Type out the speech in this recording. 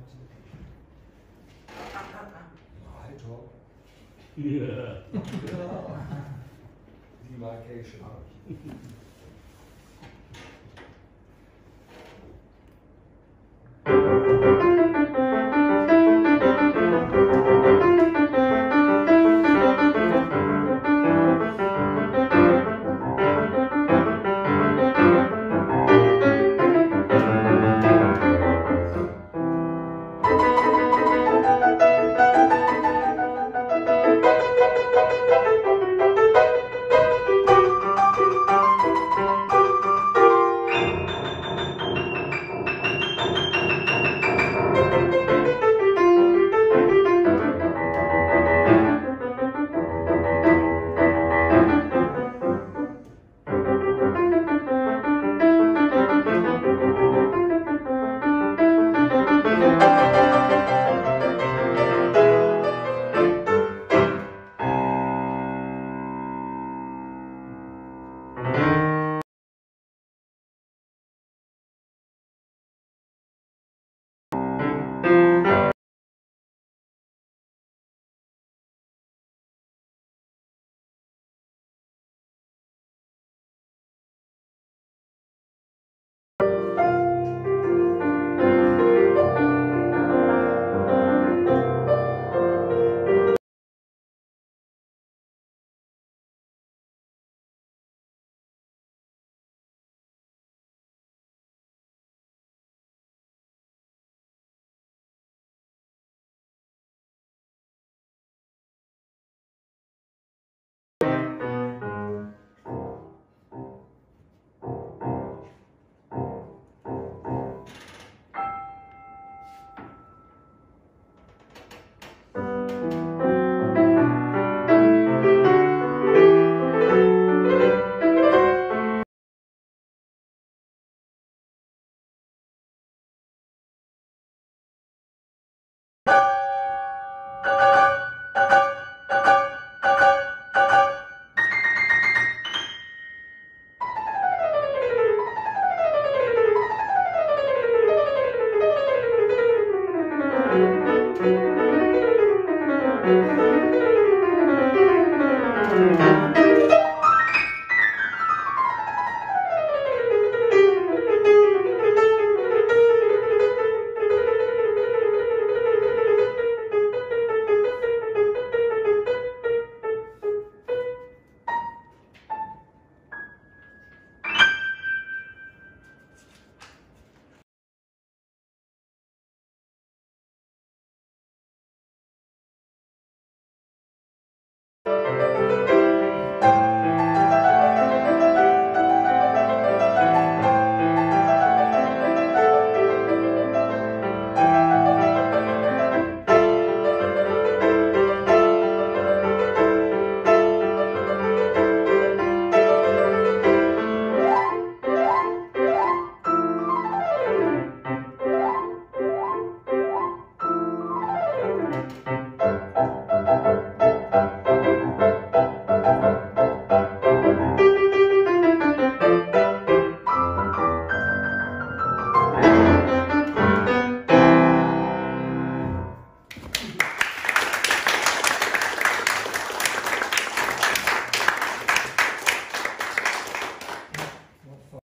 it to the patient. I talk. Yeah. Demarcation. Thank mm -hmm. you.